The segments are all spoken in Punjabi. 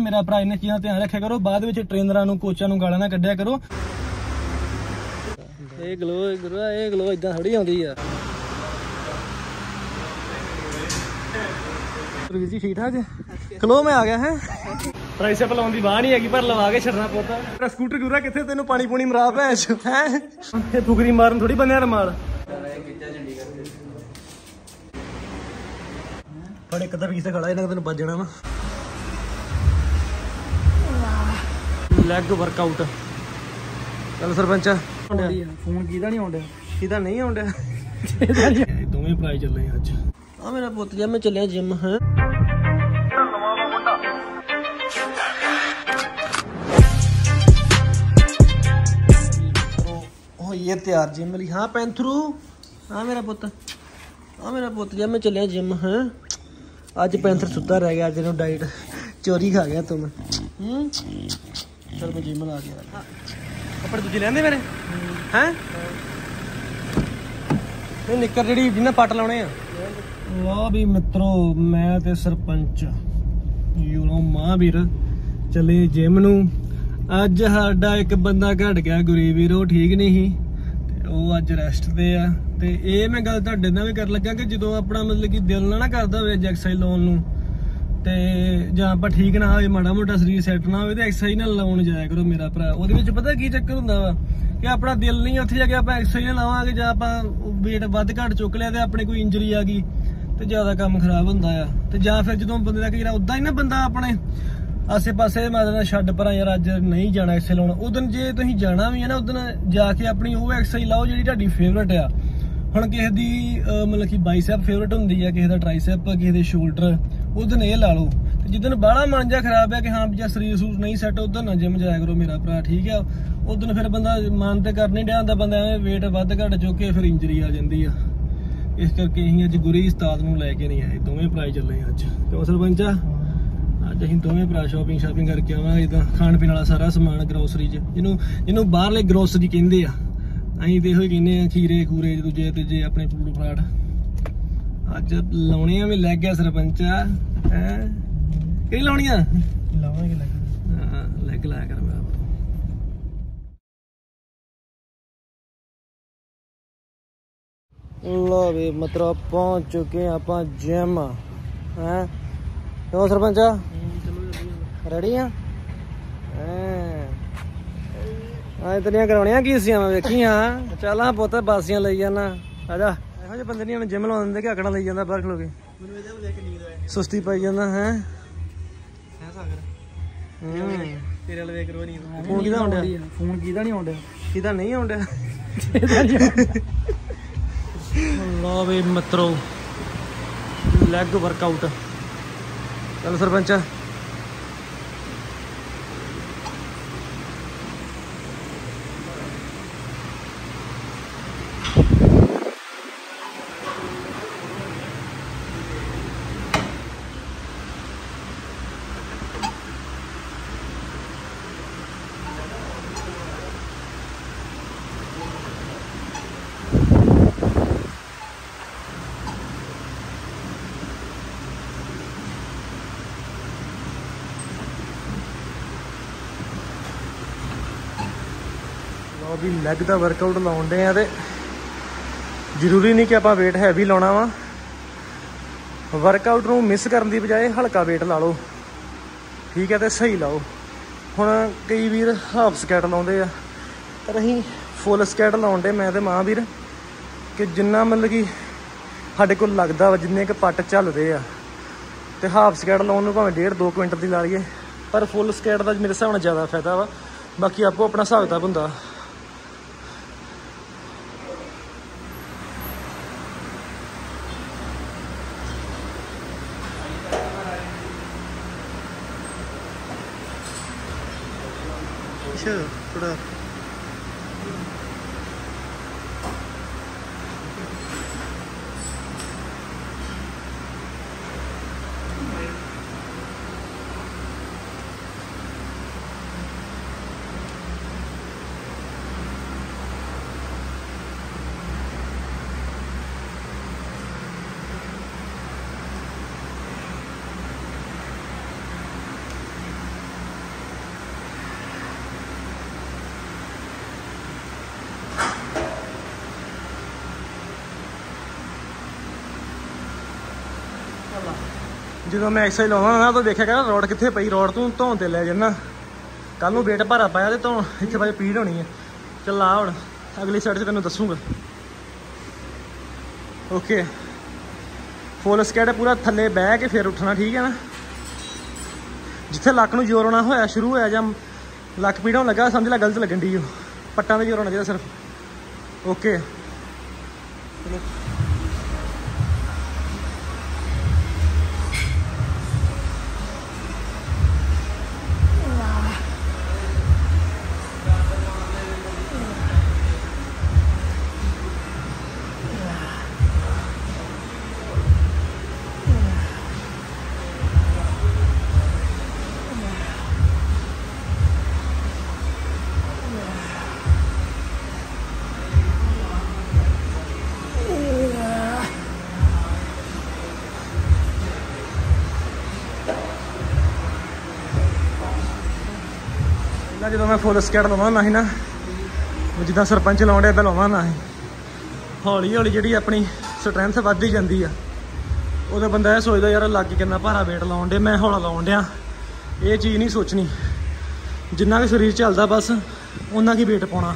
ਮੇਰਾ ਭਰਾ ਇਹਨਾਂ ਚੀਜ਼ਾਂ ਦਾ ਧਿਆਨ ਰੱਖਿਆ ਕਰੋ। ਬਾਅਦ ਵਿੱਚ ਟ੍ਰੇਨਰਾਂ ਨੂੰ ਕੋਚਾਂ ਨੂੰ ਗਾਲਾਂ ਨਾ ਕੱਢਿਆ ਕਰੋ। ਇਹ ਗਲੋ ਗੁਰੂ ਇਹ ਗਲੋ ਇਦਾਂ ਥੋੜੀ ਆਉਂਦੀ ਆ। ਵੀਰ ਜੀ ਠੀਕ ਠਾਕ? ਖਲੋ ਮੈਂ ਆ ਗਿਆ ਹੈ? ਟ੍ਰਾਈਸੈਪ ਲਾਉਣ ਦੀ ਬਾਹ ਨਹੀਂ ਹੈਗੀ ਪਰ ਲਵਾ ਕੇ ਛੱਡਣਾ ਪੋਤਾ। ਤੇਰਾ ਸਕੂਟਰ ਗੁਰਾ ਕਿੱਥੇ ਤੈਨੂੰ ਪਾਣੀ ਪੂਣੀ ਮਰਾ ਭੈ ਹੈ? ਇਹ ਫੁਕਰੀ ਮਾਰਨ ਥੋੜੀ ਬੰਨਿਆ ਰਮਾਲ। ਫੜ ਇੱਕ ਤਾਂ ਪੀਸ ਖੜਾ ਇਹਨਾਂ ਤੈਨੂੰ ਵੱਜ ਜਾਣਾ ਵਾ ਲੈਗ ਵਰਕਆਊਟ ਚੱਲ ਸਰਪੰਚਾ। ਫੋਨ ਕਿਹਦਾ ਨਹੀਂ ਆਉਂਦਾ ਕਿਦਾ ਨਹੀਂ ਆਉਂਦਾ ਦੋਵੇਂ ਭਰਾ ਚੱਲੇ ਅੱਜ। ਆ ਮੇਰਾ ਪੁੱਤ ਜੀ ਮੈਂ ਚੱਲਿਆ ਜਿਮ ਹੈ। ਇਹ ਤਿਆਰ ਜਿਮ ਲਈ ਹਾਂ ਪੈਂਥਰੂ। ਹਾਂ ਮੇਰਾ ਪੁੱਤ। ਆ ਮੇਰਾ ਪੁੱਤ ਜੀ ਮੈਂ ਚੱਲਿਆ ਜਿਮ ਹੈ। ਅੱਜ ਪੈਂਥਰ ਸੁੱਤਾ ਰਹਿ ਗਿਆ ਅੱਜ ਇਹਨੂੰ ਡਾਈਟ ਚੋਰੀ ਖਾ ਗਿਆ ਤੂੰ ਹੂੰ। ਚਲ ਮੈਂ ਜਿਮ ਲਾ ਗਿਆ। ਕੱਪੜੇ ਦੂਜੇ ਲੈਂਦੇ ਮੇਰੇ? ਹੈ। ਇਹ ਨਿੱਕਰ ਜਿਹੜੀ ਜਿੰਨਾ ਪੱਟ ਲਾਉਣੇ ਆ। ਲਓ ਵੀ ਮਿੱਤਰੋ ਮੈਂ ਤੇ ਸਰਪੰਚ ਯੂ نو ਮਹਾਂਵੀਰ ਚਲੇ ਜਿਮ ਨੂੰ। ਅੱਜ ਸਾਡਾ ਇੱਕ ਬੰਦਾ ਘਟ ਗਿਆ ਗੁਰੀ ਵੀਰ ਉਹ ਠੀਕ ਨਹੀਂ ਸੀ। ਤੇ ਉਹ ਅੱਜ ਰੈਸਟ ਤੇ ਆ। ਤੇ ਇਹ ਮੈਂ ਗੱਲ ਤੁਹਾਡੇ ਨਾਲ ਵੀ ਕਰਨ ਲੱਗਾ ਕਿ ਜਦੋਂ ਆਪਣਾ ਮਤਲਬ ਕਿ ਦਿਲ ਨਾ ਨਾ ਕਰਦਾ ਹੋਵੇ ਐਕਸਰਸਾਈਜ਼ ਲਾਉਣ ਨੂੰ ਤੇ ਜਾਂ ਆਪਾਂ ਠੀਕ ਨਾ ਹੋਵੇ ਮਾੜਾ ਮੋਟਾ ਸਰੀਰ ਸੈੱਟ ਨਾ ਹੋਵੇ ਤੇ ਐਕਸਰਸਾਈਜ਼ ਨਾਲ ਲਾਉਣ ਜਾਇਆ ਕਰੋ ਮੇਰਾ ਭਰਾ। ਉਹਦੇ ਵਿੱਚ ਪਤਾ ਕੀ ਚੱਕਰ ਹੁੰਦਾ ਵਾ? ਕਿ ਆਪਣਾ ਦਿਲ ਨਹੀਂ ਉੱਥੇ ਜਾ ਕੇ ਆਪਾਂ ਐਕਸਰਸਾਈਜ਼ ਨਾਲ ਲਾਵਾਂਗੇ ਜਾਂ ਆਪਾਂ weight ਵੱਧ ਘੱਟ ਚੁੱਕ ਲਿਆ ਤੇ ਆਪਣੇ ਕੋਈ ਇੰਜਰੀ ਆ ਗਈ ਤੇ ਜ਼ਿਆਦਾ ਕੰਮ ਖਰਾਬ ਹੁੰਦਾ ਆ। ਤੇ ਜਾਂ ਫਿਰ ਜਦੋਂ ਬੰਦੇ ਦਾ ਕਿਹੜਾ ਉਦਾਂ ਹੀ ਨਾ ਬੰਦਾ ਆਪਣੇ ਆਸੇ ਪਾਸੇ ਮਤਲਬ ਛੱਡ ਪਰਾਂ ਯਾਰ ਅੱਜ ਨਹੀਂ ਜਾਣਾ ਐਕਸਰਸਾਈਜ਼ ਲਾਉਣ। ਉਦੋਂ ਜੇ ਤੁਸੀਂ ਜਾਣਾ ਵੀ ਹੈ ਨਾ ਉਦੋਂ ਜਾ ਕੇ ਆਪਣੀ ਉਹ ਐਕਸਰਸਾਈਜ਼ ਲਾਓ ਜਿਹੜੀ ਤੁਹਾਡੀ ਫੇਵਰਟ ਆ। ਹੁਣ ਕਿਸੇ ਦੀ ਮਤਲਬ ਕਿ ਬਾਈਸੈਪ ਫੇਵਰਟ ਹੁੰਦੀ ਆ, ਕਿਸੇ ਦਾ ਟ੍ਰਾਈਸੈਪ ਕਿਸੇ ਦੇ ਸ਼ੋਲਡਰ ਉਦੋਂ ਇਹ ਲਾ ਲਓ। ਤੇ ਜਿੱਦਨ ਬਾਹਲਾ ਮਨ ਜਾ ਖਰਾਬ ਹੈ ਕਿ ਹਾਂ ਵੀ ਜਾਂ ਸਰੀਰ ਸੂਰ ਨਹੀਂ ਸੈੱਟ ਉਦੋਂ ਨਾ ਜਿਮ ਜਾਇਆ ਕਰੋ ਮੇਰਾ ਭਰਾ, ਠੀਕ ਆ ਉਦੋਂ ਫਿਰ ਬੰਦਾ ਮਨ ਤੇ ਕਰ ਨਹੀਂ ਡਿਆ ਹੁੰਦਾ, ਬੰਦਾ ਐਵੇਂ weight ਵੱਧ ਘੱਟ ਚੁੱਕ ਕੇ ਫਿਰ ਇੰਜਰੀ ਆ ਜਾਂਦੀ ਆ। ਇਸ ਕਰਕੇ ਅਸੀਂ ਅੱਜ ਗੁਰੀ ਉਸਤਾਦ ਨੂੰ ਲੈ ਕੇ ਨਹੀਂ ਆਏ, ਦੋਵੇਂ ਭਰਾ ਹੀ ਚੱਲੇ ਅੱਜ। ਤੇ ਉਹ ਸਰਪੰਚਾ ਅੱਜ ਅਸੀਂ ਦੋਵੇਂ ਭਰਾ ਸ਼ਾਪਿੰਗ ਸ਼ਾਪਿੰਗ ਕਰਕੇ ਆਵਾਂਗੇ, ਜਿੱਦਾਂ ਖਾਣ ਪੀਣ ਵਾਲਾ ਸਾਰਾ ਸਮਾਨ ਗਰੋਸਰੀ 'ਚ। ਜਿਹਨੂੰ ਜਿਹਨੂੰ ਬਾਹਰਲੇ ਗਰੋਸਰੀ ਕਹਿੰਦੇ ਆ। ਅਸੀਂ ਤੇ ਇਹੋ ਹੀ ਕਹਿੰਦੇ ਆ, ਖੀਰੇ ਖੂਰੇ ਦੂਜੇ ਤੇ ਜੇ ਆਪਣੇ ਫਰੂਟ ਫਰਾਟ। ਅੱਜ ਲਾਉਣੀਆਂ ਵੀ ਲੱਗ ਗਿਆ ਸਰਪੰਚਾ ਹੈ? ਕਿਹੜੀ ਲਾਉਣੀਆਂ ਲਾਵਾਂਗੇ ਲੱਗ ਹਾਂ ਲੈਗ ਲਾਇਆ ਕਰ ਮੇਰਾ ਪੁੱਤ। ਲੋ ਵੀ ਮਤਲਬ ਪਹੁੰਚ ਚੁੱਕੇ ਆਪਾਂ ਜਿਮ ਹੈ? ਕਿਉਂ ਸਰਪੰਚਾ? ਰੈਡੀ ਆ? ਆ ਇਤਨੀਆਂ ਕਰਾਉਣੀਆਂ ਕੀ ਸੀਆਂ ਮੈਂ ਵੇਖੀਆਂ। ਚੱਲਾਂ ਪੁੱਤ ਬਾਸੀਆਂ ਲਈ ਜਾਣਾ ਆ ਜਾ। ਇਹੋ ਜਿਹੇ ਬੰਦੇ ਨਹੀਂ ਹੁਣ ਜਿਮ ਲਾਉਣ ਦਿੰਦੇ ਕਿ ਆਕੜਾ ਲਈ ਜਾਂਦਾ ਬਾਹਰ ਖਲੋ ਕੇ? ਮੈਨੂੰ ਇਹਦੇ ਵੱਲ ਦੇਖ ਕੇ ਨੀਂਦ ਆਈ ਸੁਸਤੀ ਪਾਈ ਜਾਂਦਾ ਹੈ? ਹੈ ਸਾਗਰ ਤੇਰੇ ਵੱਲ ਵੇਖ ਰੋ ਨੀਂਦ ਫੋਨ ਕਿਹਦਾ ਆਉਂਦਾ? ਫੋਨ ਕਿਹਦਾ ਨਹੀਂ ਆਉਂਦਾ? ਕਿਹਦਾ ਨਹੀਂ ਆਉਂਦਾ? ਲਓ ਵੀ ਮਿੱਤਰੋ ਲੈਗ ਵਰਕਆਊਟ ਚੱਲ ਸਰਪੰਚ। ਲਓ ਵੀ ਲੈਗ ਦਾ ਵਰਕਆਊਟ ਲਾਉਂਦੇ ਆ ਤੇ ਜ਼ਰੂਰੀ ਨਹੀਂ ਕਿ ਆਪਾਂ weight ਹੈਵੀ ਲਾਉਣਾ ਵਾ। ਵਰਕਆਊਟ ਨੂੰ ਮਿਸ ਕਰਨ ਦੀ ਬਜਾਏ ਹਲਕਾ weight ਲਾ ਲਓ। ਠੀਕ ਹੈ ਤੇ ਸਹੀ ਲਾਓ। ਹੁਣ ਕਈ ਵੀਰ ਹਾਫ ਸਕੈਟ ਲਾਉਂਦੇ ਆ। ਪਰ ਅਸੀਂ ਫੁੱਲ ਸਕੈਟ ਲਾਉਂਦੇ ਮੈਂ ਤੇ ਮਾਂ ਵੀਰ ਕਿ ਜਿੰਨਾ ਮਤਲਬ ਕਿ ਸਾਡੇ ਕੋਲ ਲੱਗਦਾ ਵਾ, ਜਿੰਨੇ ਕ ਪੱਟ ਚੱਲਦੇ ਆ। ਤੇ ਹਾਫ ਸਕੈਟ ਲਾਉਣ ਨੂੰ ਭਾਵੇਂ 1.5 2 ਕੁਇੰਟਲ ਦੀ ਲਾ ਲਈਏ, ਪਰ ਫੁੱਲ ਸਕੈਟ ਦਾ ਮੇਰੇ ਹਿਸਾਬ ਨਾਲ ਜ਼ਿਆਦਾ ਫਾਇਦਾ ਵਾ। ਬਾਕੀ ਆਪੋ ਆਪਣਾ ਹਿਸਾਬ ਕਿਤਾਬ ਹੁੰਦਾ। ਅੱਛਾ ਥੋੜਾ ਜਦੋਂ ਮੈਂ ਐਕਸਰਸਾਈਜ਼ ਲਾਉਣਾ ਨਾ ਤਾਂ ਦੇਖਿਆ ਕਰ ਰੋਡ ਕਿੱਥੇ ਪਈ, ਰੋਡ ਤੂੰ ਧੋਣ ਤੇ ਲੈ ਜੰਨਾ। ਕੱਲ ਨੂੰ ਵੇਟ ਭਾਰਾ ਪਾਇਆ ਤੇ ਧੋਣ, ਇੱਥੇ ਬਾਜੇ ਪੀੜ ਹੋਣੀ ਹੈ ਚੱਲ ਆ ਹੁਣ, ਅਗਲੀ ਸਾਈਡ 'ਚ ਤੈਨੂੰ ਦੱਸੂਗਾ। ਓਕੇ ਫੁੱਲ ਸਕੈਟ ਪੂਰਾ ਥੱਲੇ ਬਹਿ ਕੇ ਫਿਰ ਉੱਠਣਾ, ਠੀਕ ਹੈ ਨਾ? ਜਿੱਥੇ ਲੱਕ ਨੂੰ ਜ਼ੋਰ ਆਉਣਾ ਹੋਇਆ, ਸ਼ੁਰੂ ਹੋਇਆ ਜਾਂ ਲੱਕ ਪੀੜ ਹੋਣ ਲੱਗਾ, ਸਮਝ ਲੈ ਗਲਤ ਲੱਗਣ ਦੀ ਉਹ ਪੱਟਾਂ ਤੇ ਜ਼ੋਰ ਆਉਣਾ ਚਾਹੀਦਾ ਸਿਰਫ। ਓਕੇ ਪਹਿਲਾਂ ਜਦੋਂ ਮੈਂ ਫੁੱਲ ਸਕੇਟ ਲਾਉਣਾ ਸੀ ਨਾ ਜਿੱਦਾਂ ਸਰਪੰਚ ਲਾਉਂਦੇ ਏਦਾਂ ਲਾਉਣਾ ਸੀ। ਹੌਲੀ ਹੌਲੀ ਜਿਹੜੀ ਆਪਣੀ ਸਟਰੈਂਥ ਵੱਧਦੀ ਜਾਂਦੀ ਆ, ਉਹਦਾ ਬੰਦਾ ਇਹ ਸੋਚਦਾ, ਯਾਰ, ਲੱਗ ਕਿੰਨਾ ਭਾਰਾ weight ਲਾਉਣ ਦੇ ਮੈਂ ਹੌਲਾ ਲਾਉਣ ਡਿਆ। ਇਹ ਚੀਜ਼ ਨਹੀਂ ਸੋਚਣੀ। ਜਿੰਨਾ ਕਿ ਸਰੀਰ ਚੱਲਦਾ ਬਸ ਉਹਨਾਂ ਕੀ weight ਪਾਉਣਾ।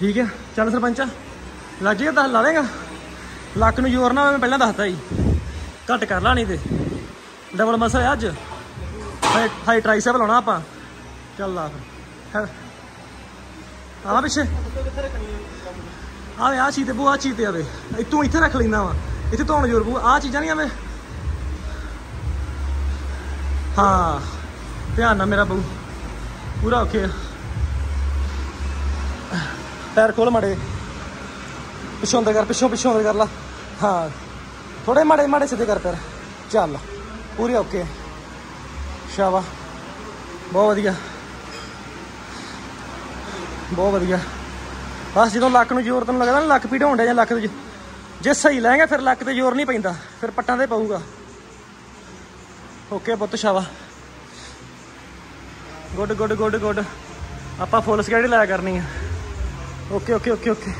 ਠੀਕ ਹੈ ਚੱਲ ਸਰਪੰਚ, ਲੱਗ ਜੇਗਾ ਤਾਂ ਲਾ ਲੇਗਾ ਲੱਕ ਨੂੰ ਜ਼ੋਰ ਨਾ ਮੈਂ ਪਹਿਲਾਂ ਦੱਸਤਾ ਜੀ। ਘੱਟ ਕਰ ਲਾ ਨਹੀਂ ਤੇ। ਡਬਲ ਮਸਲ ਹੈ ਅੱਜ। ਹਾਈ ਹਾਈ ਟ੍ਰਾਈਸੈਪ ਲਾਉਣਾ ਆਪਾਂ। ਚੱਲ ਲਾ ਫਿਰ। ਆ ਪਿੱਛੇ। ਆਵੇ ਆ ਚੀਜ਼ ਤੇ ਬੂ ਆ ਚੀਜ਼ ਤੇ ਆਵੇ ਤੂੰ ਇੱਥੇ ਰੱਖ ਲੈਂਦਾ ਵਾ। ਇੱਥੇ ਧੋਣ ਜੋਰ ਬੂ। ਆ ਚੀਜ਼ਾਂ ਨਹੀਂ ਆਵੇ ਹਾਂ, ਧਿਆਨ ਨਾਲ ਮੇਰਾ ਬੂ। ਪੂਰਾ ਓਕੇ ਆ। ਪੈਰ ਖੋਲ ਮੜੇ। ਪਿੱਛੋਂ ਅੰਦਰ ਕਰ, ਪਿੱਛੋਂ ਪਿੱਛੋਂ ਅੰਦਰ ਕਰ ਲਾ। ਹਾਂ। ਥੋੜੇ ਮਾੜੇ ਮਾੜੇ ਸਿੱਧੇ ਕਰ ਪੈਰ। ਚੱਲ। ਪੂਰੇ ਓਕੇ ਸ਼ਾਬਾ ਬਹੁਤ ਵਧੀਆ। ਬਹੁਤ ਵਧੀਆ। ਬਸ ਜਦੋਂ ਲੱਕ ਨੂੰ ਜ਼ੋਰ ਤੈਨੂੰ ਲੱਗਦਾ ਨਾ, ਲੱਕ ਪੀੜ ਹੋਣ ਜਾਂ ਲੱਕ ਤੇ ਜੇ ਸਹੀ ਲਾਏਗਾ, ਫਿਰ ਲੱਕ ਤੇ ਜ਼ੋਰ ਨਹੀਂ ਪੈਂਦਾ। ਫਿਰ ਪੱਟਾਂ ਤੇ ਪਊਗਾ। ਓਕੇ ਪੁੱਤ ਸ਼ਾਬਾ ਗੁੱਡ ਗੁੱਡ ਗੁੱਡ ਗੁੱਡ। ਆਪਾਂ ਫੁੱਲ ਸਕੇਟ ਹੀ ਲਾਇਆ ਕਰਨੀ ਆ। Okay okay okay okay.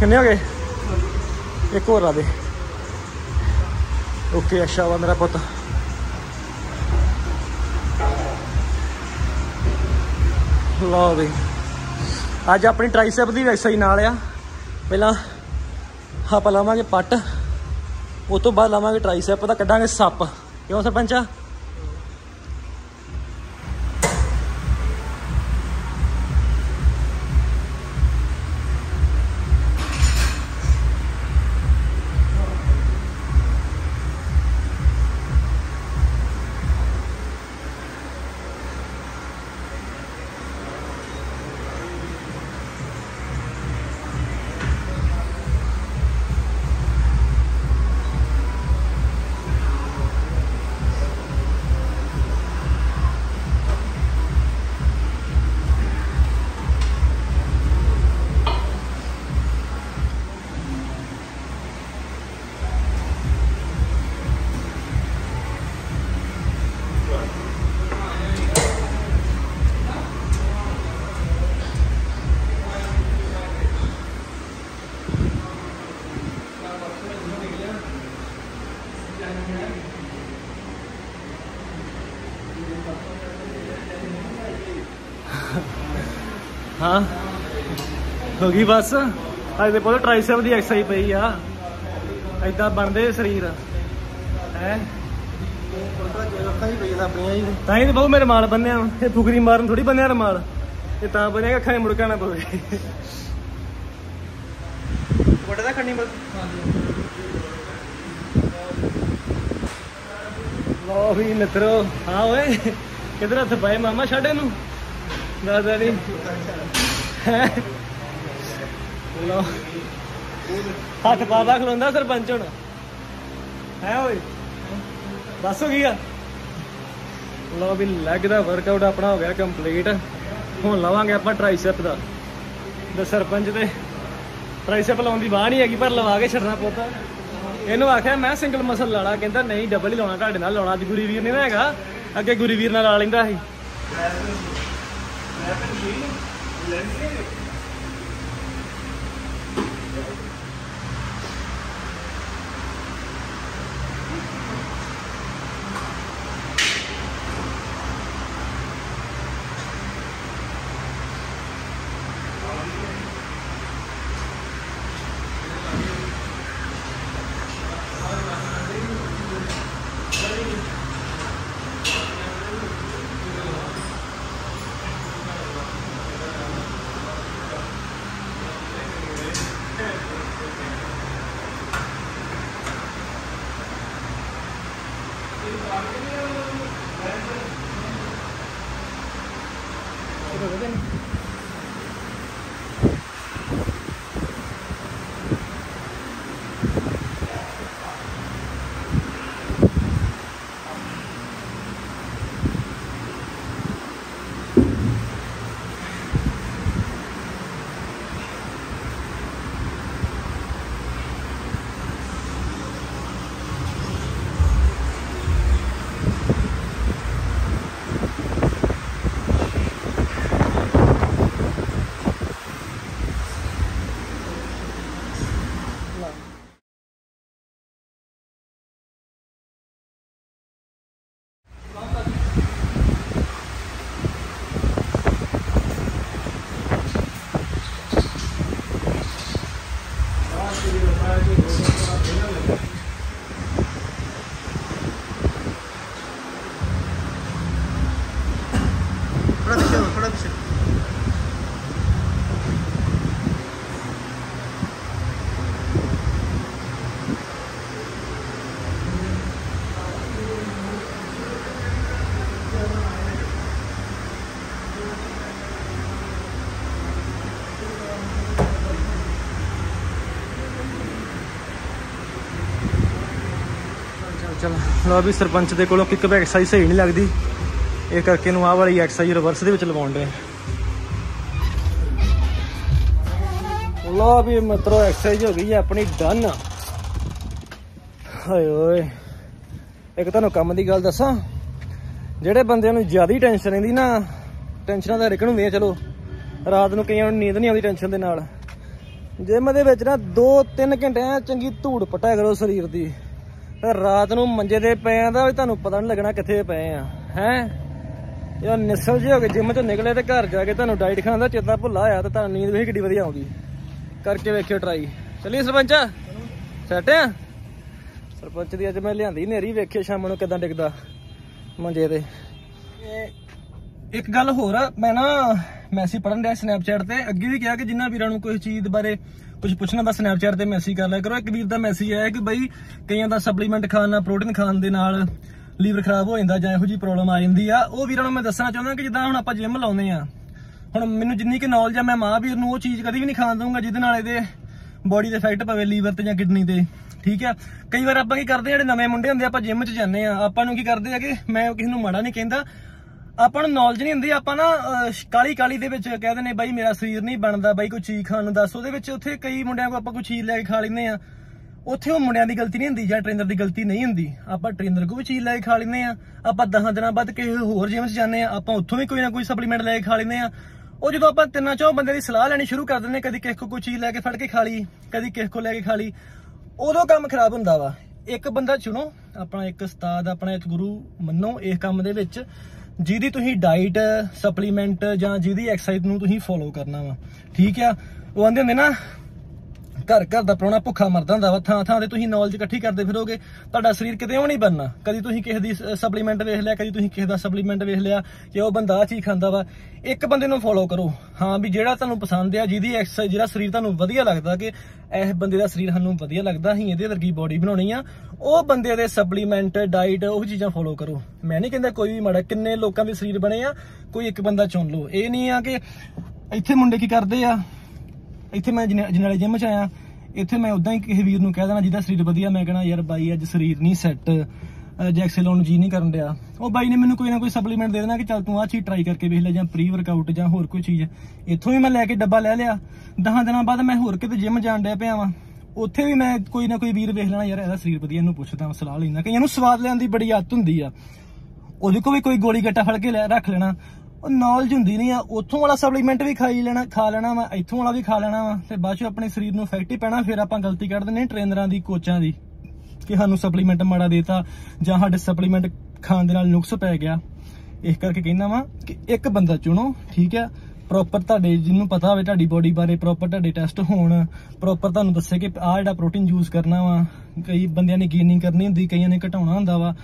ਕਿੰਨੇ ਹੋ ਗਏ? ਇੱਕ ਹੋਰ ਲਾ ਦੇ। ਓਕੇ, ਅੱਛਾ ਵਾ ਮੇਰਾ ਪੁੱਤ। ਲਓ ਵੀ। ਅੱਜ ਆਪਣੀ ਟ੍ਰਾਈਸੈਪ ਦੀ ਐਕਸਰਸਾਈਜ਼ ਨਾਲ ਆ। ਪਹਿਲਾਂ ਆਪਾਂ ਲਾਵਾਂਗੇ ਪੱਟ, ਉਸ ਤੋਂ ਬਾਅਦ ਲਾਵਾਂਗੇ ਟ੍ਰਾਈਸੈਪ ਦਾ ਕੱਢਾਂਗੇ ਸੱਪ। ਕਿਉਂ ਸਰਪੰਚਾ? ਹੋ ਗਈ ਬਸ। ਅੱਜ ਦੇ ਪੁੱਤ ਟ੍ਰਾਈਸੈਪ ਦੀ ਐਕਸਰਸਾਈਜ਼ ਪਈ ਆ। ਐਦਾਂ ਬਣਦੇ ਸਰੀਰ। ਹੈ? ਤਾਂ ਹੀ ਬਹੁ ਮੇਰੇ ਮਾਲ ਬੰਨਿਆ। ਇਹ ਫੁਕਰੀ ਮਾਰਨ ਥੋੜੀ ਬੰਨਿਆ ਰਮਾਲ ਇਹ ਤਾਂ ਬਣਿਆ ਕਿ ਅੱਖਾਂ 'ਚ ਮੁੜਕਾ ਨਾ ਪਵੇ। ਗੋਡੇ ਦਾ ਖੰਨੀ ਬਸ। ਲੋ ਵੀ ਮਿੱਤਰੋ ਹਾਂ ਓਏ ਕਿਧਰ ਹੱਥ ਪਾਏ ਮਾਮਾ ਛੱਡ ਇਹਨੂੰ। ਦਾਦਾ ਨਹੀਂ ਹੈਂ? ਲੋ ਹੱਥ ਪਾਦਾ ਖਲੋਂਦਾ ਸਰਪੰਚ ਹੁਣ। ਹੈ ਓਏ। ਬਸ ਹੋ ਗਿਆ ਲੋ ਵੀ ਲੈਗ ਦਾ ਵਰਕਆਊਟ ਆਪਣਾ ਹੋ ਗਿਆ ਕੰਪਲੀਟ ਹੁਣ ਲਵਾਂਗੇ ਆਪਾਂ ਟ੍ਰਾਈਸੈਪ ਦਾ। ਤੇ ਸਰਪੰਚ ਤੇ ਟ੍ਰਾਈਸੈਪ ਲਾਉਣ ਦੀ ਬਾਹ ਨਹੀਂ ਹੈਗੀ, ਪਰ ਲਵਾ ਕੇ ਛੱਡਣਾ ਪੁੱਤ। ਇਹਨੂੰ ਆਖਿਆ, ਮੈਂ ਸਿੰਗਲ ਮਸਲ ਲਾਣਾ ਕਹਿੰਦਾ ਨਹੀਂ ਡਬਲ ਹੀ ਲਾਉਣਾ, ਤੁਹਾਡੇ ਨਾਲ ਲਾਉਣਾ। ਅੱਜ ਗੁਰੀ ਵੀਰ ਨਹੀਂ ਨਾ ਹੈਗਾ। ਅੱਗੇ ਗੁਰੀ ਵੀਰ ਨਾਲ ਲਾ ਲੈਂਦਾ ਸੀ। ਚਲ ਵੀ ਸਰਪੰਚ ਦੇ ਕੋਲੋਂ ਕਿੱਕ ਬੈਕ ਐਕਸਰਸਾਈਜ਼ ਸਹੀ ਨਹੀਂ ਲੱਗਦੀ। ਇਹ ਕਰਕੇ ਨੂੰ ਆਹ ਵਾਲੀ ਐਕਸਰਸਾਈਜ਼ ਰਿਵਰਸ ਦੇ ਵਿੱਚ ਲਵਾਉਣ ਦੇ ਲੋ ਵੀ ਮਿੱਤਰੋ ਐਕਸਰਸਾਈਜ਼ ਹੋ ਗਈ ਹੈ ਆਪਣੀ ਡਨ ਹਾਏ ਓਏ। ਇੱਕ ਤੁਹਾਨੂੰ ਕੰਮ ਦੀ ਗੱਲ ਦੱਸਾਂ। ਜਿਹੜੇ ਬੰਦਿਆਂ ਨੂੰ ਜ਼ਿਆਦਾ ਟੈਨਸ਼ਨ ਰਹਿੰਦੀ ਨਾ ਟੈਨਸ਼ਨਾਂ ਦਾ ਰਿਕਣ ਹੁੰਦੀਆਂ ਚਲੋ। ਰਾਤ ਨੂੰ ਕਈਆਂ ਨੂੰ ਨੀਂਦ ਨਹੀਂ ਆਉਂਦੀ ਟੈਨਸ਼ਨ ਦੇ ਨਾਲ। ਜਿਮ ਦੇ ਵਿੱਚ ਨਾ 2-3 ਘੰਟੇ ਚੰਗੀ ਧੂੜ ਪਟਿਆ ਕਰੋ ਸਰੀਰ ਦੀ। ਰਾਤ ਨੂੰ ਮੰਜੇ ਤੇ ਪਏ ਆ, ਤਾਂ ਤੁਹਾਨੂੰ ਪਤਾ ਨਹੀਂ ਲੱਗਣਾ ਕਿੱਥੇ ਪਏ ਆ। ਹੈ? ਯਾਰ ਨਿਸਲ ਜੇ ਹੋ ਕੇ ਜਿਮ ਤੋਂ ਨਿਕਲੇ ਤੇ ਘਰ ਜਾ ਕੇ ਤੁਹਾਨੂੰ ਡਾਈਟ ਖਾਣ ਦਾ ਚੇਤਾ ਭੁੱਲਾ ਆ ਤੇ ਤੁਹਾਨੂੰ ਨੀਂਦ ਵੀ ਕਿੱਡੀ ਵਧੀਆ ਆਉਂਦੀ ਕਰਕੇ ਵੇਖਿਓ ਟਰਾਈ ਚੱਲੀਏ ਸਰਪੰਚ? ਸੈਟ ਆ? ਸਰਪੰਚ ਦੀ ਅੱਜ ਮੈਂ ਲਿਆਂਦੀ ਨੇਰੀ, ਵੇਖਿਓ ਸ਼ਾਮ ਨੂੰ ਕਿਦਾਂ ਡਿੱਗਦਾ ਮੰਜੇ ਤੇ। ਇੱਕ ਗੱਲ ਹੋਰ ਮੈਂ ਨਾ ਮੈਸੇਜ ਪੜਨ ਰਿਹਾ ਸਨੈਪਚੈਟ ਤੇ, ਅੱਗੇ ਵੀ ਕਿਹਾ ਕਿ ਜਿੰਨਾ ਵੀਰਾਂ ਨੂੰ ਕੋਈ ਚੀਜ਼ ਬਾਰੇ ਕੁਝ ਪੁੱਛਣਾ ਤਾਂ ਸਨੈਪਚੈਟ ਤੇ ਮੈਸੇਜ ਕਰ ਲਿਆ ਕਰੋ। ਇੱਕ ਵੀਰ ਦਾ ਮੈਸੇਜ ਆਇਆ ਕਿ ਬਈ ਕਈਆਂ ਦਾ ਸਪਲੀਮੈਂਟ ਖਾਣ ਨਾਲ ਪ੍ਰੋਟੀਨ ਖਾਣ ਦੇ ਨਾਲ ਲੀਵਰ ਖਰਾਬ ਹੋ ਜਾਂਦਾ ਜਾਂ ਇਹੋ ਜੀ ਪ੍ਰੋਬਲਮ ਆ ਜਾਂਦੀ ਆ। ਉਹ ਵੀਰਾਂ ਨੂੰ ਮੈਂ ਦੱਸਣਾ ਚਾਹੁੰਦਾ ਕਿ ਜਿੱਦਾਂ ਹੁਣ ਆਪਾਂ ਜਿਮ ਲਾਉਂਦੇ ਆ, ਹੁਣ ਮੈਨੂੰ ਜਿੰਨੀ ਕਿ ਨੌਲੇਜ ਆ, ਮੈਂ ਮਾਂ ਵੀਰ ਨੂੰ ਉਹ ਚੀਜ਼ ਕਦੀ ਵੀ ਨਹੀਂ ਖਾਣ ਦਊਂਗਾ ਜਿਹਦੇ ਨਾਲ ਇਹਦੇ ਬੋਡੀ ਦੇ ਇਫੈਕਟ ਪਵੇ ਲੀਵਰ ਤੇ ਜਾਂ ਕਿਡਨੀ ਤੇ। ਠੀਕ ਆ? ਕਈ ਵਾਰ ਆਪਾਂ ਕੀ ਕਰਦੇ ਆ, ਜਿਹੜੇ ਨਵੇਂ ਮੁੰਡੇ ਹੁੰਦੇ ਆਪਾਂ ਜਿਮ 'ਚ ਜਾਂਦੇ ਆ। ਆਪਾਂ ਨੂੰ ਕੀ ਕਰਦੇ ਆ ਕਿ ਮੈਂ ਕਿਸੇ ਨੂੰ ਮਾੜਾ ਨਹੀਂ ਕਹਿੰਦਾ ਆਪਾਂ ਨੂੰ ਨੌਲੇਜ ਨਹੀਂ ਹੁੰਦੀ, ਆਪਾਂ ਨਾ ਕਾਲੀ ਕਾਲੀ ਦੇ ਵਿੱਚ ਕਹਿ ਦਿੰਦੇ, ਬਾਈ ਮੇਰਾ ਸਰੀਰ ਨਹੀਂ ਬਣਦਾ, ਬਾਈ ਕੋਈ ਚੀਜ਼ ਖਾਣ ਨੂੰ ਦੱਸ। ਉਹਦੇ ਵਿੱਚ ਉੱਥੇ ਕਈ ਮੁੰਡਿਆਂ ਕੋ ਆਪਾਂ ਕੋਈ ਚੀਜ਼ ਲੈ ਕੇ ਖਾ ਲੈਂਦੇ ਆ। ਉੱਥੇ ਉਹ ਮੁੰਡਿਆਂ ਦੀ ਗਲਤੀ ਨਹੀਂ ਹੁੰਦੀ ਜਾਂ ਟ੍ਰੇਨਰ ਦੀ ਗਲਤੀ ਨਹੀਂ ਹੁੰਦੀ। ਆਪਾਂ ਟ੍ਰੇਨਰ ਕੋ ਵੀ ਚੀਜ਼ ਲੈ ਕੇ ਖਾ ਲੈਂਦੇ ਆ। ਆਪਾਂ 10 ਦਿਨਾਂ ਬਾਅਦ ਕਿਸੇ ਹੋਰ ਜਿਮ 'ਚ ਜਾਂਦੇ ਆ। ਆਪਾਂ ਉੱਥੋਂ ਵੀ ਕੋਈ ਨਾ ਕੋਈ ਸਪਲੀਮੈਂਟ ਲੈ ਕੇ ਖਾ ਲੈਂਦੇ ਆ। ਉਹ ਜਦੋਂ ਆਪਾਂ ਤਿੰਨਾਂ ਚੋਂ ਬੰਦੇ ਦੀ ਸਲਾਹ ਲੈਣੀ ਸ਼ੁਰੂ ਕਰ ਦਿੰਦੇ ਕਦੀ ਕਿਸੇ ਕੋ ਕੋਈ ਚੀਜ਼ ਲੈ ਕੇ ਫੜ ਕੇ ਖਾ ਲਈ, ਕਦੀ ਕਿਸੇ ਕੋ ਲੈ ਕੇ ਖਾ ਲਈ, ਉਦੋਂ ਕੰਮ ਖਰਾਬ ਹੁੰਦਾ ਵਾ। ਇੱਕ ਬੰਦਾ ਚੁਣੋ, ਆਪਣਾ ਇੱਕ ਉਸਤਾਦ, ਆਪਣਾ ਇੱਕ ਗੁਰੂ, ਮੰਨੋ ਇਸ ਕੰਮ ਦੇ ਵਿੱਚ। ਜਿਹਦੀ ਤੁਸੀਂ ਡਾਈਟ ਸਪਲੀਮੈਂਟ ਜਾਂ ਜਿਹਦੀ ਐਕਸਰਸਾਈਜ਼ ਨੂੰ ਤੁਸੀਂ ਫੋਲੋ ਕਰਨਾ ਵਾ। ਠੀਕ ਆ? ਉਹ ਆਂਦੇ ਹੁੰਦੇ ਨਾ ਘਰ ਘਰ ਦਾ ਪ੍ਰਾਹੁਣਾ ਭੁੱਖਾ ਮਰਦਾ ਹੁੰਦਾ ਵਾ, ਥਾਂ ਥਾਂ ਤੇ ਤੁਸੀਂ ਨੌਲੇਜ ਇਕੱਠੀ ਕਰਦੇ ਫਿਰੋਗੇ, ਤੁਹਾਡਾ ਸਰੀਰ ਕਿਤੇ ਉਹ ਨਹੀਂ ਬਣਨਾ। ਕਦੀ ਤੁਸੀਂ ਕਿਸੇ ਦੀ ਸਪਲੀਮੈਂਟ ਵੇਖ ਲਿਆ, ਕਦੀ ਤੁਸੀਂ ਕਿਸੇ ਦਾ ਸਪਲੀਮੈਂਟ ਵੇਖ ਲਿਆ ਕਿ ਉਹ ਬੰਦਾ ਆ ਚੀਜ਼ ਖਾਂਦਾ ਵਾ। ਇੱਕ ਬੰਦੇ ਨੂੰ ਫੋਲੋ ਕਰੋ। ਹਾਂ ਵੀ ਜਿਹੜਾ ਤੁਹਾਨੂੰ ਪਸੰਦ ਆ, ਜਿਹਦੀ ਐਕਸਰਸਾਈਜ਼ ਜਿਹੜਾ ਸਰੀਰ ਤੁਹਾਨੂੰ ਵਧੀਆ ਲੱਗਦਾ ਕਿ ਇਸ ਬੰਦੇ ਦਾ ਸਰੀਰ ਸਾਨੂੰ ਵਧੀਆ ਲੱਗਦਾ, ਅਸੀਂ ਇਹਦੇ ਵਰਗੀ ਬਾਡੀ ਬਣਾਉਣੀ ਆ, ਉਹ ਬੰਦੇ ਦੇ ਸਪਲੀਮੈਂਟ ਡਾਈਟ ਉਹ ਚੀਜ਼ਾਂ ਫੋਲੋ ਕਰੋ। ਮੈਂ ਨਹੀਂ ਕਹਿੰਦਾ ਕੋਈ ਵੀ ਮਾੜਾ, ਕਿੰਨੇ ਲੋਕਾਂ ਦੇ ਸਰੀਰ ਬਣੇ ਆ, ਕੋਈ ਇੱਕ ਬੰਦਾ ਚੁਣ ਲਓ। ਇਹ ਨਹੀਂ ਆ ਕਿ ਇੱਥੇ ਮੁੰਡੇ ਕੀ ਕਰਦੇ ਆ ਇੱਥੇ ਮੈਂ ਜਨਾਲੇ ਜਿਮ ਚ ਆਇਆ। ਇੱਥੇ ਮੈਂ ਉਦਾਂ ਹੀ ਕਿਸੇ ਵੀਰ ਨੂੰ ਕਹਿ ਦੇਣਾ, ਜਿਹਦਾ ਸਰੀਰ ਵਧੀਆ, ਮੈਂ ਕਹਣਾ, ਯਾਰ ਬਾਈ, ਅੱਜ ਸਰੀਰ ਨਹੀਂ ਸੈੱਟ। ਜੈਕਸੇ ਲਾਉਣ ਜੀ ਨਹੀਂ ਕਰਨ ਡਿਆ। ਉਹ ਬਾਈ ਨੇ ਮੈਨੂੰ ਕੋਈ ਨਾ ਕੋਈ ਸਪਲੀਮੈਂਟ ਦੇ ਦੇਣਾ ਕਿ ਚੱਲ ਤੂੰ ਆਹ ਚੀਜ਼ ਟਰਾਈ ਕਰਕੇ ਵੇਖ ਲੈ ਜਾਂ ਪ੍ਰੀ ਵਰਕਆਊਟ ਜਾਂ ਹੋਰ ਕੋਈ ਚੀਜ਼। ਇੱਥੋਂ ਵੀ ਮੈਂ ਲੈ ਕੇ ਡੱਬਾ ਲੈ ਲਿਆ। 10 ਦਿਨਾਂ ਬਾਅਦ ਮੈਂ ਹੋਰ ਕਿਤੇ ਜਿਮ ਜਾਣ ਡਿਆ ਪਿਆ ਵਾਂ। ਉੱਥੇ ਵੀ ਮੈਂ ਕੋਈ ਨਾ ਕੋਈ ਵੀਰ ਵੇਖ ਲੈਣਾ, ਯਾਰ ਇਹਦਾ ਸਰੀਰ ਵਧੀਆ, ਇਹਨੂੰ ਪੁੱਛਦਾ ਸਲਾਹ ਲੈਂਦਾ। ਕਈਆਂ ਨੂੰ ਸਵਾਦ ਲੈਣ ਦੀ ਬੜੀ ਆਦਤ ਹੁੰਦੀ ਆ। ਉਹਦੇ ਕੋਲ ਵੀ ਕੋਈ ਗੋਲੀ ਗੱਟਾ ਫੜ ਕੇ ਲੈ ਰੱਖ ਲੈਣਾ। ਉਹ ਨੌਲੇਜ ਹੁੰਦੀ ਨਹੀਂ ਆ। ਉੱਥੋਂ ਵਾਲਾ ਸਪਲੀਮੈਂਟ ਵੀ ਖਾਈ ਲੈਣਾ, ਖਾ ਲੈਣਾ ਵਾ, ਇੱਥੋਂ ਵਾਲਾ ਵੀ ਖਾ ਲੈਣਾ ਵਾ। ਤੇ ਬਾਅਦ ਚ ਆਪਣੇ ਸਰੀਰ ਨੂੰ ਇਫੈਕਟ ਹੀ ਪੈਣਾ, ਫਿਰ ਆਪਾਂ ਗਲਤੀ ਕੱਢ ਦਿੰਦੇ ਟ੍ਰੇਨਰਾਂ ਦੀ, ਕੋਚਾਂ ਦੀ, ਕਿ ਸਾਨੂੰ ਸਪਲੀਮੈਂਟ ਮਾੜਾ ਦੇਤਾ, ਜਾਂ ਸਾਡੇ ਸਪਲੀਮੈਂਟ ਖਾਣ ਦੇ ਨਾਲ ਨੁਕਸ ਪੈ ਗਿਆ। ਇਸ ਕਰਕੇ ਕਹਿੰਦਾ ਵਾਂ ਕਿ ਇੱਕ ਬੰਦਾ ਚੁਣੋ, ਠੀਕ ਆ ਪ੍ਰੋਪਰ ਤੁਹਾਡੇ, ਜਿਹਨੂੰ ਪਤਾ ਹੋਵੇ ਤੁਹਾਡੀ ਬੋਡੀ ਬਾਰੇ ਪ੍ਰੋਪਰ ਤੁਹਾਡੇ ਟੈਸਟ ਹੋਣ ਪ੍ਰੋਪਰ ਤੁਹਾਨੂੰ ਦੱਸੇ ਕਿ ਆਹ ਜਿਹੜਾ ਪ੍ਰੋਟੀਨ ਯੂਜ਼ ਕਰਨਾ ਵਾ, ਕਈ ਬੰਦਿਆਂ ਨੇ ਗੇਨਿੰਗ ਕਰਨੀ ਹੁੰਦੀ, ਕਈਆਂ ਨੇ ਘਟਾਉਣਾ ਹੁੰਦਾ ਵਾ।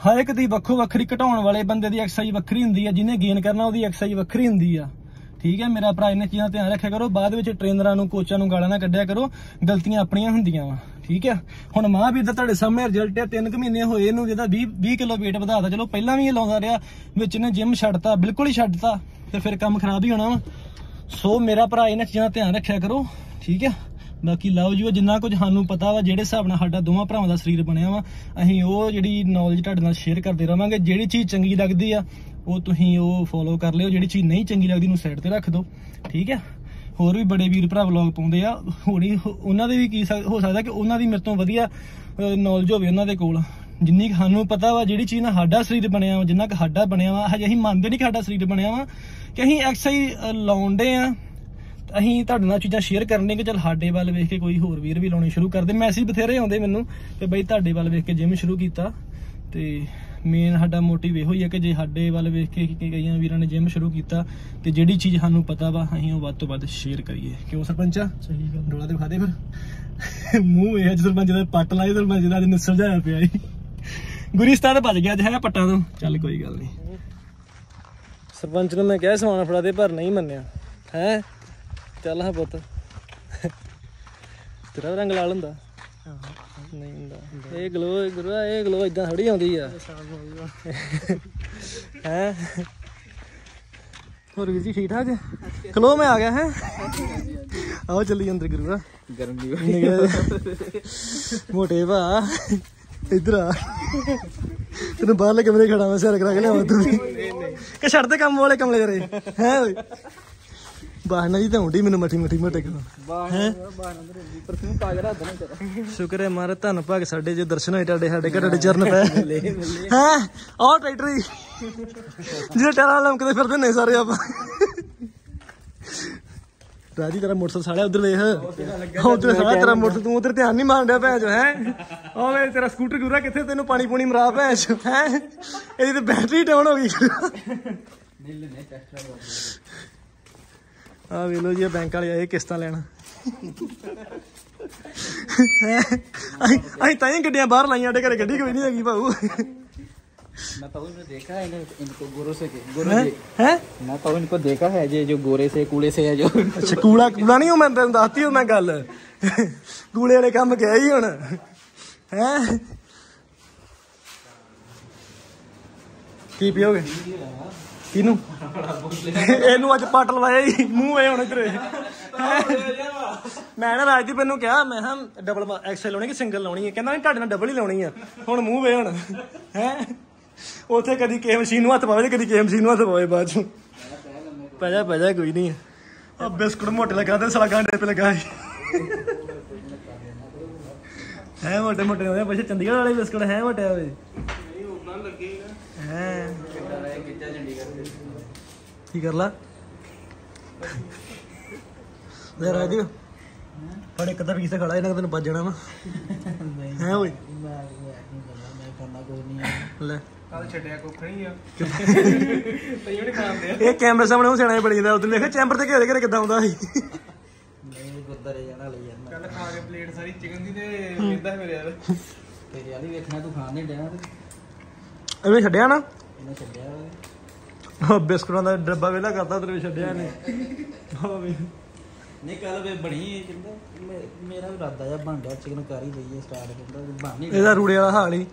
ਹਰ ਇੱਕ ਦੀ ਵੱਖੋ ਵੱਖਰੀ ਘਟਾਉਣ ਵਾਲੇ ਬੰਦੇ ਦੀ ਐਕਸਰਸਾਈਜ਼ ਵੱਖਰੀ ਹੁੰਦੀ ਆ, ਜਿਹਨੇ ਗੇਨ ਕਰਨਾ ਉਹਦੀ ਐਕਸਰਸਾਈਜ਼ ਵੱਖਰੀ ਹੁੰਦੀ ਆ। ਠੀਕ ਹੈ, ਮੇਰਾ ਭਰਾ ਇਹਨਾਂ ਚੀਜ਼ਾਂ ਦਾ ਧਿਆਨ ਰੱਖਿਆ ਕਰੋ, ਬਾਅਦ ਵਿੱਚ ਟ੍ਰੇਨਰਾਂ ਨੂੰ ਕੋਚਾਂ ਨੂੰ ਗਾਲਾਂ ਨਾ ਕੱਢਿਆ ਕਰੋ, ਗਲਤੀਆਂ ਆਪਣੀਆਂ ਹੁੰਦੀਆਂ ਵਾ। ਠੀਕ ਹੈ, ਹੁਣ ਮਾਂ ਮਹਾਂਵੀਰ ਦਾ ਤੁਹਾਡੇ ਸਾਹਮਣੇ ਰਿਜ਼ਲਟ ਹੈ 3 ਕੁ ਮਹੀਨੇ ਹੋਏ ਇਹਨੂੰ ਜਿਹਦਾ 20 20 ਕਿਲੋ weight ਵਧਾਤਾ। ਚਲੋ, ਪਹਿਲਾਂ ਵੀ ਇਹ ਲਾਉਂਦਾ ਰਿਹਾ, ਵਿੱਚ ਇਹਨੇ ਜਿਮ ਛੱਡਤਾ, ਬਿਲਕੁਲ ਹੀ ਛੱਡਤਾ, ਤੇ ਫਿਰ ਕੰਮ ਖਰਾਬ ਹੀ ਹੋਣਾ ਵਾ। ਸੋ ਮੇਰਾ ਭਰਾ ਇਹਨਾਂ ਚੀਜ਼ਾਂ ਦਾ ਧਿਆਨ ਰੱਖਿਆ ਕਰੋ, ਠੀਕ ਹੈ। ਬਾਕੀ ਲਓ ਜੀ, ਉਹ ਜਿੰਨਾ ਕੁਝ ਸਾਨੂੰ ਪਤਾ ਵਾ, ਜਿਹੜੇ ਹਿਸਾਬ ਨਾਲ ਸਾਡਾ ਦੋਵਾਂ ਭਰਾਵਾਂ ਦਾ ਸਰੀਰ ਬਣਿਆ ਵਾ, ਅਸੀਂ ਉਹ ਜਿਹੜੀ ਨੌਲੇਜ ਤੁਹਾਡੇ ਨਾਲ ਸ਼ੇਅਰ ਕਰਦੇ ਰਵਾਂਗੇ। ਜਿਹੜੀ ਚੀਜ਼ ਚੰਗੀ ਲੱਗਦੀ ਆ, ਉਹ ਤੁਸੀਂ ਉਹ ਫੋਲੋ ਕਰ ਲਿਓ, ਜਿਹੜੀ ਚੀਜ਼ ਨਹੀਂ ਚੰਗੀ ਲੱਗਦੀ ਨੂੰ ਸਾਈਡ ਤੇ ਰੱਖ ਦਿਓ। ਠੀਕ ਹੈ ਹੋਰ ਵੀ ਬੜੇ ਵੀਰ ਭਰਾ ਵਲੌਗ ਪਾਉਂਦੇ ਆ। ਹੋਣੀ, ਉਹਨਾਂ ਦੇ ਵੀ ਕੀ ਹੋ ਸਕਦਾ ਕਿ ਉਹਨਾਂ ਦੀ ਮੇਰੇ ਤੋਂ ਵਧੀਆ ਨੌਲੇਜ ਹੋਵੇ ਉਹਨਾਂ ਦੇ ਕੋਲ। ਜਿੰਨੀ ਕੁ ਸਾਨੂੰ ਪਤਾ ਵਾ, ਜਿਹੜੀ ਚੀਜ਼ ਨਾਲ ਸਾਡਾ ਸਰੀਰ ਬਣਿਆ ਵਾ, ਜਿੰਨਾ ਕੁ ਸਾਡਾ ਬਣਿਆ ਵਾ, ਹਜੇ ਅਸੀਂ ਮੰਨਦੇ ਨਹੀਂ ਕਿ ਸਾਡਾ ਸਰੀਰ ਬਣਿਆ ਵਾ, ਕਿ ਅਸੀਂ ਐਕਸਰਸਾਈਜ਼ ਲਾਉਂਦੇ ਆ। ਅਸੀਂ ਤੁਹਾਡੇ ਨਾਲ ਚੀਜ਼ਾਂ ਸ਼ੇਅਰ ਕਰਨੇ ਕਿ ਚਲ ਸਾਡੇ ਵੱਲ ਵੇਖ ਕੇ ਕੋਈ ਹੋਰ ਵੀਰ ਵੀ ਲਾਉਣੀ ਸ਼ੁਰੂ ਕਰਦੇ ਮੈਸੇਜ ਬਥੇਰੇ ਆਉਂਦੇ ਮੈਨੂੰ ਕਿ ਬਈ ਤੁਹਾਡੇ ਵੱਲ ਵੇਖ ਕੇ ਜਿਮ ਸ਼ੁਰੂ ਕੀਤਾ ਤੇ ਮੇਨ ਸਾਡਾ ਮੋਟਿਵ ਇਹੋ ਹੀ ਹੈ ਕਿ ਜੇ ਸਾਡੇ ਵੱਲ ਵੇਖ ਕੇ ਕਿ ਕਈਆਂ ਵੀਰਾਂ ਨੇ ਜਿਮ ਸ਼ੁਰੂ ਕੀਤਾ ਤੇ ਜਿਹੜੀ ਚੀਜ਼ ਸਾਨੂੰ ਪਤਾ ਵਾ ਅਸੀਂ ਉਹ ਵੱਧ ਤੋਂ ਵੱਧ ਸ਼ੇਅਰ ਕਰੀਏ। ਕਿਉਂ ਸਰਪੰਚਾ? ਸਹੀ ਗੱਲ। ਡੋਲਾ ਤੇ ਵਿਖਾ ਦੇ ਫਿਰ। ਮੂੰਹ ਇਹ ਅੱਜ ਸਰਪੰਚ ਦਾ ਪੱਟ ਲਾਏ ਸਰਪੰਚ ਦਾ ਨਿਸਲ ਜਾਇਆ ਪਿਆ ਈ ਗੁਰਿਸਤਾਨ ਤੇ ਭੱਜ ਗਿਆ ਅੱਜ ਹੈਗਾ ਪੱਟਾਂ ਤੋਂ। ਚੱਲ ਕੋਈ ਗੱਲ ਨਹੀਂ ਸਰਪੰਚ ਨੂੰ ਮੈਂ ਕਿਹਾ ਸਮਾਨ ਫੜਾ ਦੇ ਪਰ ਨਹੀਂ ਮੰਨਿਆ। ਹੈ? ਚੱਲ ਹਾਂ ਪੁੱਤ। ਤੇਰਾ ਵੀ ਰੰਗ ਲਾਲ ਹੁੰਦਾ। ਨਹੀਂ ਹੁੰਦਾ। ਇਹ ਗਲੋ ਗੁਰੂ ਇਹ ਗਲੋ ਇਦਾਂ ਥੋੜੀ ਆਉਂਦੀ ਆ। ਹੈ? ਹੋਰ ਵੀਰ ਜੀ ਠੀਕ ਠਾਕ? ਖਲੋ ਮੈਂ ਆ ਗਿਆ ਹੈ? ਆਓ ਚੱਲੀ ਅੰਦਰ ਗੁਰੂਆ। ਗਰਮੀ ਮੋਟੇ ਭਾ ਇਧਰ ਆ। ਤੈਨੂੰ ਬਾਹਰਲੇ ਕਮਰੇ ਖੜਾ ਮੈਂ ਸਿਰ ਕਰਾ ਕੇ ਲਿਆਵਾਂ ਤੂੰ ਕਿ ਛੱਡ ਦੇ ਕੰਮ ਵਾਲੇ ਕਮਲੇ ਜਰੇ ਹੈ ਓਏ? ਬਾਹਨਾ ਜੀ ਤਾਂ ਹੁੰਦੀ ਮੈਨੂੰ ਮੱਠੀ ਮੱਠੀ ਮੋਟੇ ਕਰੋ ਬਾਹਰ ਬਾਹਰ ਅੰਦਰ ਹੁੰਦੀ ਪਰ ਤੂੰ ਪਾਗਲ ਹੱਦ ਨਾ ਕਰ ਸ਼ੁਕਰ ਹੈ ਮਾਰੇ ਧੰਨ ਭਾਗ ਸਾਡੇ ਜੇ ਦਰਸ਼ਨ ਹੋਏ ਤੁਹਾਡੇ ਸਾਡੇ ਘਰ ਦੇ ਚਰਨ ਪੈ ਹੈ? ਆਹ ਟਰੈਕਟਰ ਜਿਹੜੇ ਟਾਇਰਾਂ ਲਮਕਦੇ ਫਿਰਦੇ ਨੇ ਸਾਰੇ ਆਪਾਂ। ਰਾਜੀ ਤੇਰਾ ਮੋਟਰਸਾਈਕਲ ਸਾਲਿਆ ਉਧਰ ਵੇਖ। ਉਧਰ ਸਾਲਾ ਤੇਰਾ ਮੋਟਰ ਤੂੰ ਉਧਰ ਧਿਆਨ ਨਹੀਂ ਡਿਆ ਭੈਣ ਜੋ ਹੈ? ਉਹ ਵੇ ਤੇਰਾ ਸਕੂਟਰ ਗੁਰਾ ਕਿੱਥੇ ਤੈਨੂੰ ਪਾਣੀ ਪੂਣੀ ਮਰਾ ਭੈਣ ਚੋ ਹੈ? ਇਹਦੀ ਤੇ ਬੈਟਰੀ ਡਾਊਨ ਹੋ ਗਈ। ਨਹੀਂ ਲੈਣੇ ਟੈਸਟ ਆ ਵੇ ਲੋ ਜੀ ਇਹ ਬੈਂਕ ਵਾਲੇ ਆਏ ਕਿਸ਼ਤਾਂ ਲੈਣ ਅਸੀਂ ਅਸੀਂ ਤਾਂ ਹੀ ਗੱਡੀਆਂ ਬਾਹਰ ਲਾਈਆਂ ਸਾਡੇ ਘਰੇ ਗੱਡੀ ਕੋਈ ਨਹੀਂ ਹੈਗੀ ਭਾਊ मैं तो उन्हें देखा है इन्हें- इनको गोरों से गोरों ਹੈ से ਹੈ मैं तो इनको देखा है जो जो गोरे से कूड़े से है जो ਅੱਛਾ ਕੂੜਾ ਕੂੜਾ ਨਹੀਂ ਉਹ ਮੈਂ ਤੈਨੂੰ ਦੱਸਤੀ ਉਹ ਮੈਂ ਗੱਲ ਕੂੜੇ ਵਾਲੇ ਕੰਮ ਗਿਆ ਹੀ ਹੁਣ ਹੈ ਕੀ ਪੀਓਗੇ ਕਿਨੂੰ ਇਹਨੂੰ ਅੱਜ ਪੱਟ ਲਵਾਇਆ ਹੀ ਮੂੰਹ ਵੇ ਹੁਣ ਇਧਰੇ। ਮੈਂ ਨਾ ਰਾਜਦੀਪ ਨੂੰ ਕਿਹਾ, ਮੈਂ ਹਾਂ ਡਬਲ ਐਕਸਲ ਲਾਉਣੀ ਕਿ ਸਿੰਗਲ ਲਾਉਣੀ ਹੈ? ਕਹਿੰਦਾ ਨਹੀਂ ਤੁਹਾਡੇ ਨਾਲ ਡਬਲ ਹੀ ਲਾਉਣੀ ਆ। ਹੁਣ ਮੂੰਹ ਵੇ ਹੁਣ। ਹੈ? ਉੱਥੇ ਕਦੀ ਕੇ ਮਸ਼ੀਨ ਨੂੰ ਹੱਥ ਪਾਵੇ ਤੇ ਕਦੀ ਕੇ ਮਸ਼ੀਨ ਨੂੰ ਹੱਥ ਪਾਵੇ ਬਾਅਦ ਚ। ਪੈ ਜਾ ਪੈ ਜਾ ਕੋਈ ਨਹੀਂ ਆ। ਬਿਸਕੁਟ ਮੋਟੇ ਲਗਾ ਤੇ ਸਾਲਾ ਗਾਂਡੇ ਤੇ ਲਗਾ ਹੈ ਮੋਟੇ ਮੋਟੇ ਹੋਏ ਪਿੱਛੇ ਚੰਡੀਗੜ੍ਹ ਵਾਲੇ ਬਿਸਕੁਟ ਹੈ, ਮੋਟੇ ਹੋਏ। ਹੈ। ਕੀ ਕਰ ਲਾ? ਲੈ ਰਾਜ ਫੜ ਇੱਕ ਤਾਂ ਪੀਸ ਖੜਾ ਇਹਨਾਂ ਤੈਨੂੰ ਵੱਜਣਾ ਵਾ। ਨਹੀਂ। ਹੈ ਓਏ? ਮੈਂ ਕਰਨਾ ਕੋਈ ਨਹੀਂ ਲੈ। ਕੱਲ ਛੱਡਿਆ ਕੁੱਖ ਨਹੀਂ ਆ। ਇਹ ਕੈਮਰੇ ਸਾਹਮਣੇ ਉਹ ਸਿਆਣਾ ਬੜੀ ਜਾਂਦਾ ਉਦੋਂ ਦੇਖਿਆ ਚੈਂਬਰ ਤੇ ਘੇਰੇ ਘਰੇ ਕਿੱਦਾਂ ਆਉਂਦਾ ਸੀ। ਨਹੀਂ ਗੁੱਦਰੇ ਜਾਣਾ ਲਈ ਜਾਂਦਾ ਕੱਲ ਖਾ ਕੇ ਪਲੇਟ ਸਾਰੀ ਚਿਕਨ ਦੀ ਤੇ ਵੇਦਾ ਮੇਰੇ ਯਾਰ। ਤੇਰੇ ਵਾਲੀ ਵੇਖਣਾ ਤੂੰ ਛੱਡਿਆ ਨਾ? ਇਹਨੇ ਛੱਡਿਆ ਵਾ। ਉਹ ਬਿਸਕੁਟਾਂ ਦਾ ਡੱਬਾ ਵੇਲਾ ਕਰਦਾ ਵੀ ਛੱਡਿਆ ਨੇ ਨਹੀਂ ਕੱਲ ਵੇ ਬਣੀ ਕਹਿੰਦਾ ਮੇ- ਮੇਰਾ ਵੀ ਇਰਾਦਾ ਜਾਂ ਬਣ ਗਿਆ ਚਿਕਨ ਕਰ ਹੀ ਲਈਏ ਸਟਾਰਟ ਕਹਿੰਦਾ ਵੀ ਬਣ ਇਹਦਾ ਰੂੜੇ ਵਾਲਾ ਹਾਲ ਹੀ।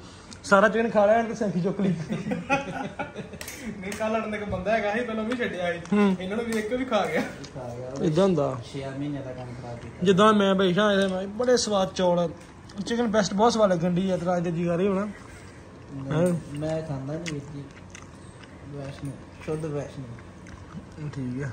ਸਾਰਾ ਚਿਕਨ ਖਾ ਲਿਆ ਤੇ ਸੈਂਫੀ ਚੁੱਕ ਲਈ। ਨਹੀਂ ਕੱਲ ਲੜਨ ਦਾ ਇੱਕ ਬੰਦਾ ਹੈਗਾ ਸੀ ਪਹਿਲਾਂ ਵੀ ਛੱਡਿਆ ਸੀ। ਇਹਨਾਂ ਨੂੰ ਵੀ ਇੱਕ ਵੀ ਖਾ ਗਿਆ। ਖਾ ਗਿਆ ਇਦਾਂ ਹੁੰਦਾ। 6 ਮਹੀਨੇ ਦਾ ਕੰਮ ਖਰਾਬ ਕੀਤਾ। ਜਿੱਦਾਂ ਮੈਂ ਬੈਠਾ ਇਹਦੇ ਮੈਂ ਬੜੇ ਸਵਾਦ ਚੌਲ ਚਿਕਨ ਬੈਸਟ ਬਹੁਤ ਸਵਾਦ ਲੱਗਣ ਦੀ ਆ ਤਰਾ ਦੇ ਜੀ ਕਰੇ ਹੋਣਾ। ਮੈਂ- ਮੈਂ ਖਾਂਦਾ ਨਹੀਂ ਵੀਰ ਜੀ ਵੈਸ਼ਨੂੰ ਸ਼ੁੱਧ ਵੈਸ਼ਨੂੰ ਠੀਕ ਆ